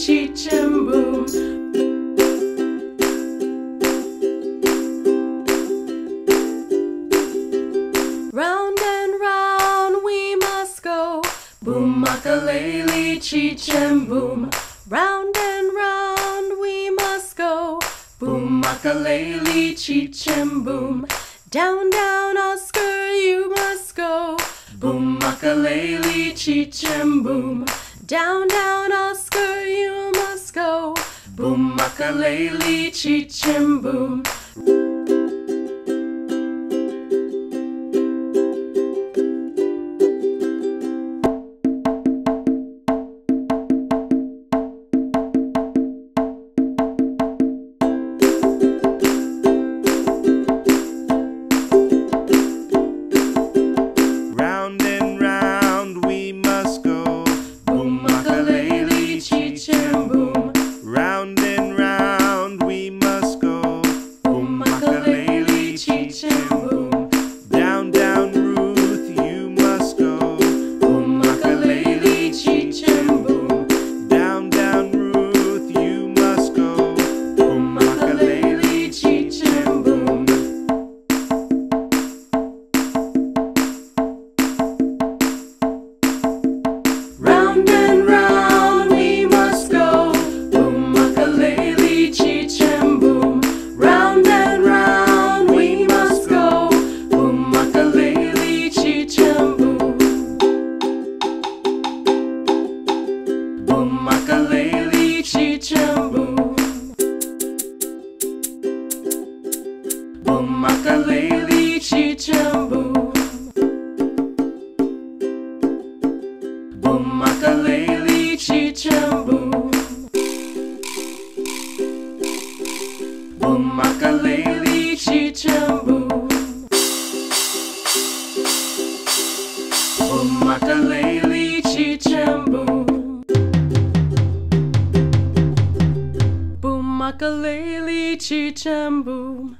cheech and boom. Boom, makalele, cheech and boom. Round and round we must go. Boom, makalele, cheech and boom. Down, down, Oscar, you must go. Boom, makalele, cheech and boom. Down, down, Oscar. Ukulele, cheech and boom. kitchen room. O makalele kitchen room. O makalele kitchen. O makalele kitchen. O makalele makalele chichambum.